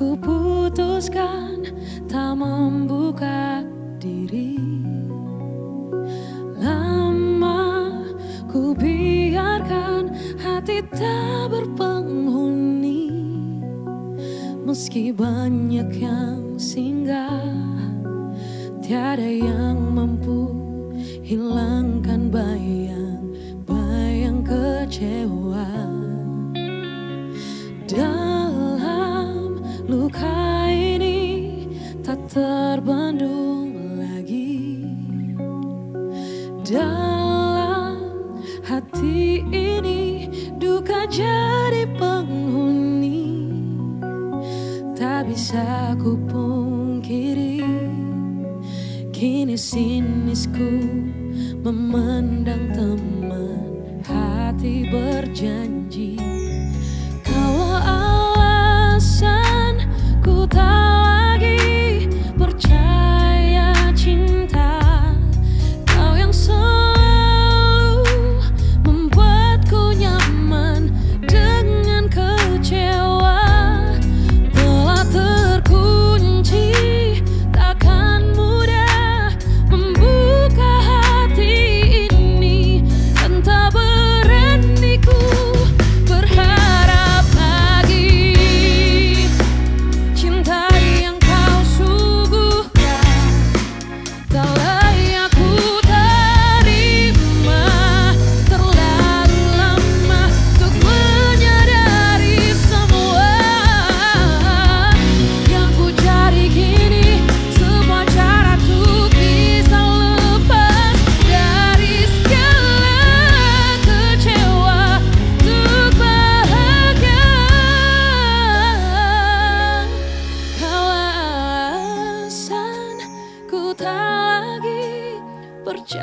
memutuskan tak membuka diri. Lama ku biarkan hati tak berpenghuni. Meski banyak yang singgah Tiada yang mampu hilangkan bayang-bayang kecewa. Dalam terbendung lagi Dalam hati ini. Duka jadi penghuni Tak bisa ku pungkiri Kini sinisku memandang teman hati berjanji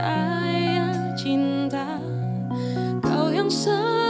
sayang cinta. Kau yang sayang